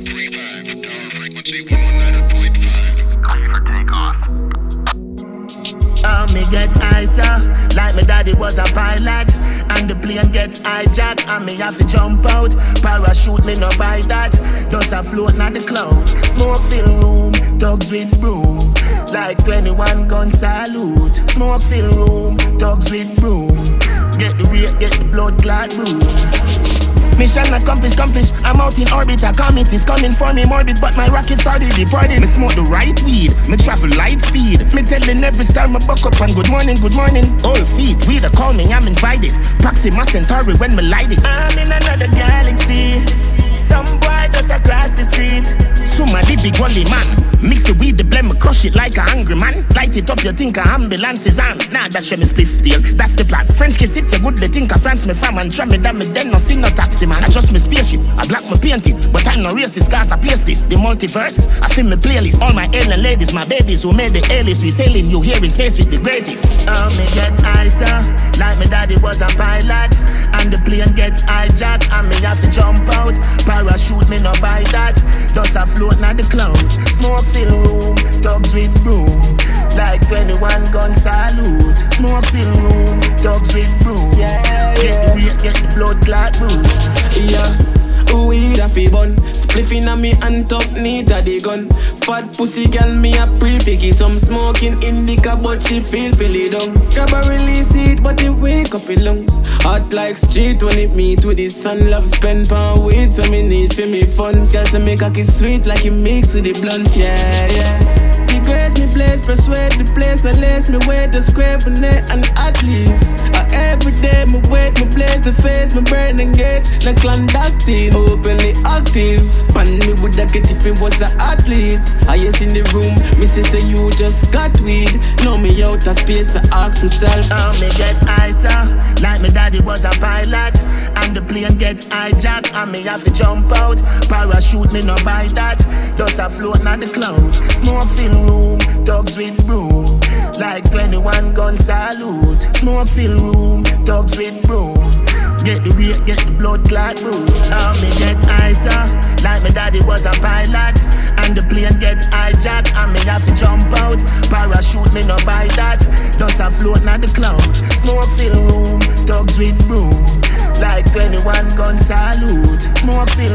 103.5. Tower frequency 119.5. Oh, me get icer, like my daddy was a pilot. And the plane get hijacked, and me have to jump out. Parachute, me no buy that. Just a float on the cloud. Smoke fill room, dogs with broom. Like 21 gun salute. Smoke fill room, dogs with broom. Get the weight, get the blood clot room. Mission accomplished, accomplished. I'm out in orbit. A comet is coming for me morbid, but my rocket started departed. Me smoke the right weed. Me travel light speed. Me telling every star me buck up and good morning, good morning. All feet, we the call me, I'm invited. Proxima Centauri when me light it. I'm in another galaxy. Some boy just across the street. Big wally man. Mix the weed, the blend, me crush it like a angry man. Light it up, you think a ambulance is on. Nah, that's me spliff deal. That's the plan. French kiss it, a good, they think a France me fam and try me that me then no see no taxi man. I just me spaceship. I black me painted, but I'm no racist cause I place this. The multiverse, I feel me playlist. All my alien ladies, my babies who made the alias. We sailing you here in space with the greatest. Oh, me get icer, like my daddy was a pilot. And the plane get me have to jump out. Parachute, me no buy that. Just a float on the cloud. Spliff inna me hand top neat a the gun Fat pussy girl me a pre figgy Some smoking indica but she feel it down. Grab a release it but it wake up in lungs. Hot like street when it meet with the sun. Love spend pound weed so me need for me funds. Girl say me cocky sweet like it mix with the blunt. Yeah, yeah. Grace me place persuade the place. Me lace me weight the scrape and net and hot leaf. Uh, Every me wait place the face Me burn engage na clandestine Openly active Pan me would a get if it was a athlete I yes in the room Me say say you just got weed Know me out of space I ask myself Oh, me get icer, like my daddy was a pilot. And the plane get hijacked, and me have to jump out. Parachute, me no buy that. Just a float on the cloud. Smoke room, dogs with broom. Like 21 gun salute. Smoke fill room, dogs with broom. Get the weight, get the blood clot room. Oh, me get icer, uh, like my daddy was a pilot. And the plane get hijacked, and me have to jump out. Parachute, me no buy that. Just a float on the cloud. Smoke fill room, dogs with broom. Like 21 gun salute. Smoke fill